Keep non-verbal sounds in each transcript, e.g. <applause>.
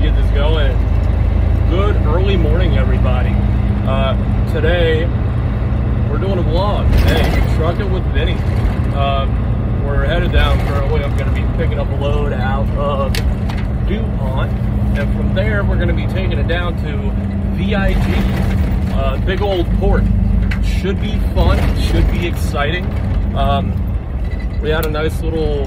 get this going. Good early morning, everybody. Uh, today, we're doing a vlog. Hey, trucking with Vinny. Um, we're headed down currently. I'm going to be picking up a load out of DuPont. And from there, we're going to be taking it down to VIG. Uh, big old port. Should be fun. Should be exciting. Um, we had a nice little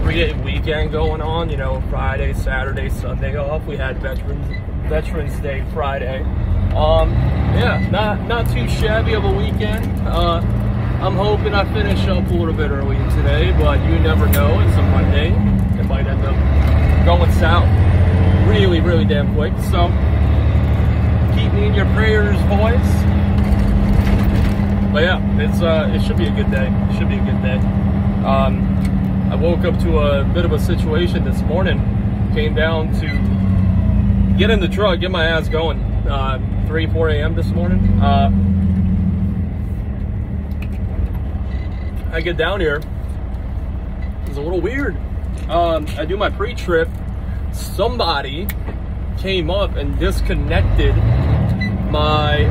three-day weekend going on. You know, Friday, Saturday, Sunday off. We had Veterans Veterans Day Friday. Um, yeah, not not too shabby of a weekend. Uh, I'm hoping I finish up a little bit early today, but you never know. It's a Monday. It might end up going south really, really damn quick. So keep me in your prayers, boys. But yeah, it's uh, it should be a good day. It should be a good day. Um, I woke up to a bit of a situation this morning. Came down to get in the truck, get my ass going. Uh, 3, 4 a.m. this morning. Uh, I get down here. It's a little weird. Um, I do my pre-trip. Somebody came up and disconnected my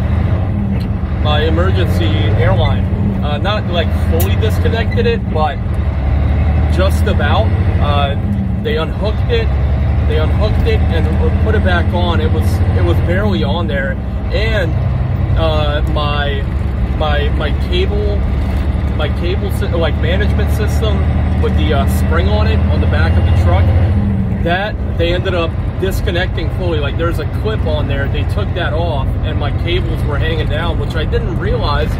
my emergency airline. Uh, not like fully disconnected it, but just about. Uh, they unhooked it. They unhooked it and put it back on. It was it was barely on there, and uh, my my my cable my cable like management system with the uh, spring on it on the back of the truck. That they ended up disconnecting fully. Like there's a clip on there. They took that off, and my cables were hanging down, which I didn't realize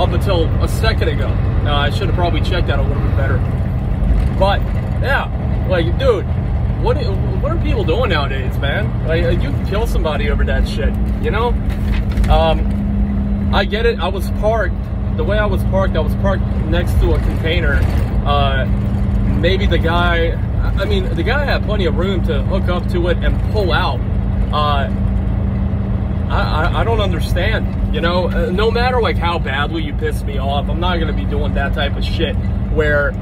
up until a second ago. Uh, I should have probably checked that a little bit better. But yeah, like dude, what what are people doing nowadays, man? Like you can kill somebody over that shit, you know? Um, I get it. I was parked the way I was parked. I was parked next to a container. Uh, maybe the guy. I mean, the guy had plenty of room to hook up to it and pull out. Uh, I, I, I don't understand. You know, uh, no matter like how badly you piss me off, I'm not gonna be doing that type of shit where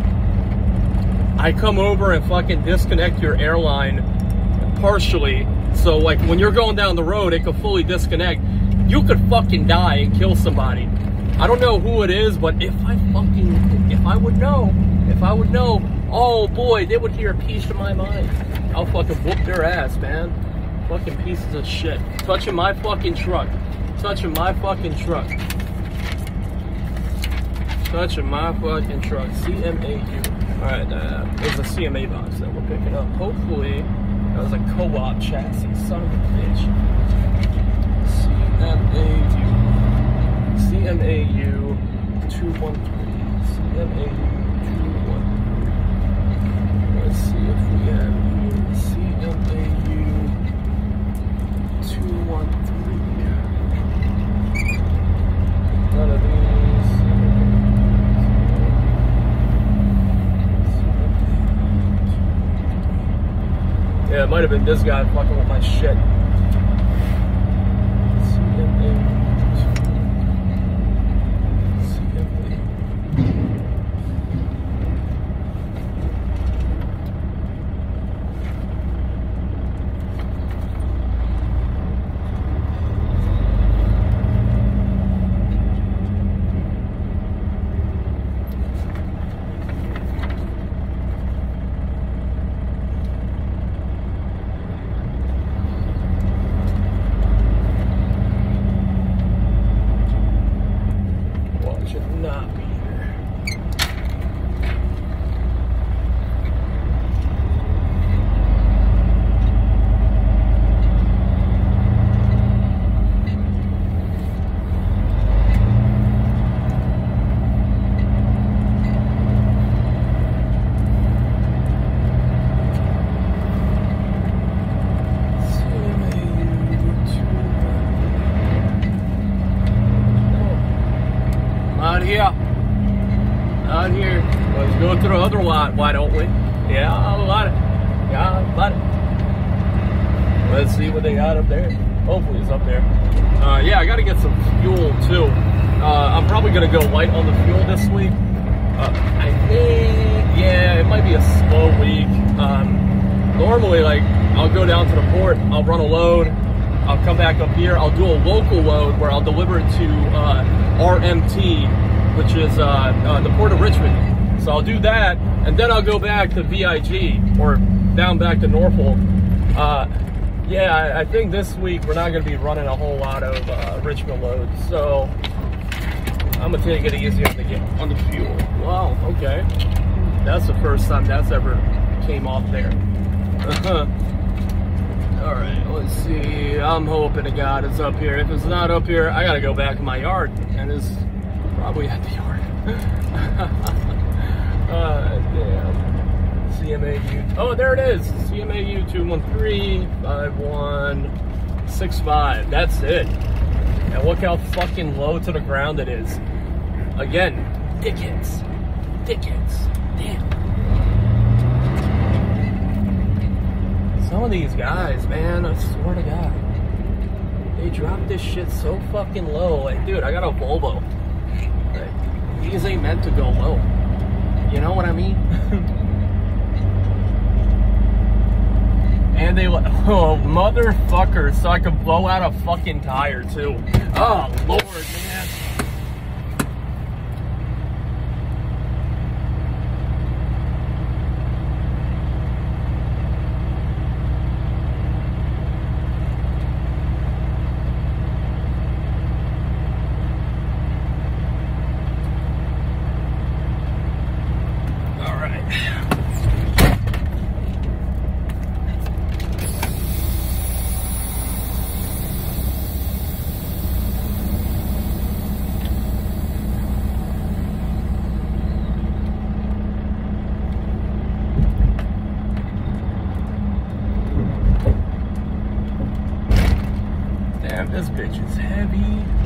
I come over and fucking disconnect your airline partially. So like when you're going down the road, it could fully disconnect. You could fucking die and kill somebody. I don't know who it is, but if I fucking, if I would know, if I would know, oh boy, they would hear a piece of my mind. I'll fucking whoop their ass, man. Fucking pieces of shit. Touching my fucking truck. Touching my fucking truck. Touching my fucking truck. CMAU. Alright, uh, there's a CMA box that we're picking up. Hopefully, that was a co-op chassis. Son of a bitch. CMAU. CMAU 213. CMAU 213. Let's see if we have CMAU 213. None of these. It might have been this guy fucking with my shit. here. Out here. Let's go to the other lot, why don't we? Yeah, a lot of Yeah, a lot Let's see what they got up there. Hopefully it's up there. Uh, yeah, I got to get some fuel too. Uh, I'm probably going to go light on the fuel this week. Uh, I think, yeah, it might be a slow week. Um, normally, like, I'll go down to the port. I'll run a load. I'll come back up here. I'll do a local load where I'll deliver it to uh, RMT, which is uh, uh, the Port of Richmond. So I'll do that, and then I'll go back to VIG or down back to Norfolk. Uh, yeah, I, I, think this week we're not going to be running a whole lot of uh, Richmond loads, so I'm gonna take it easy on the on the fuel. Wow, okay, that's the first time that's ever came off there. <laughs> All right, let's see. I'm hoping to God it's up here. If it's not up here, I gotta go back to my yard, and it's probably at the yard. <laughs> uh. CMAU. Oh, there it is. CMAU 213-5165. That's it. And look how fucking low to the ground it is. Again, dickheads. Dickheads. Damn. Some of these guys, man, I swear to God. They drop this shit so fucking low. Like, dude, I got a Volvo. Like, these ain't meant to go low. You know what I mean? and they <laughs> oh motherfucker so I could blow out a fucking tire too. Oh lord, man. This bitch is heavy.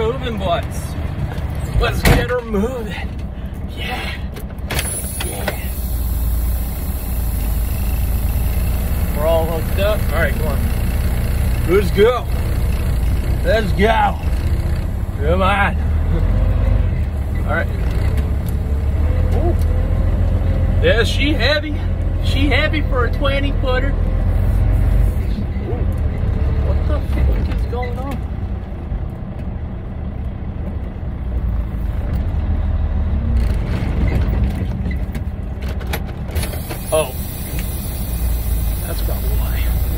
Moving, boys. Let's get her moving. Yeah. Yeah. We're all hooked up. All right, come on. Let's go. Let's go. Come on. <laughs> All right. Ooh. Yeah, she heavy. She heavy for a 20 footer. Ooh. What the is going on? Oh. That's probably why.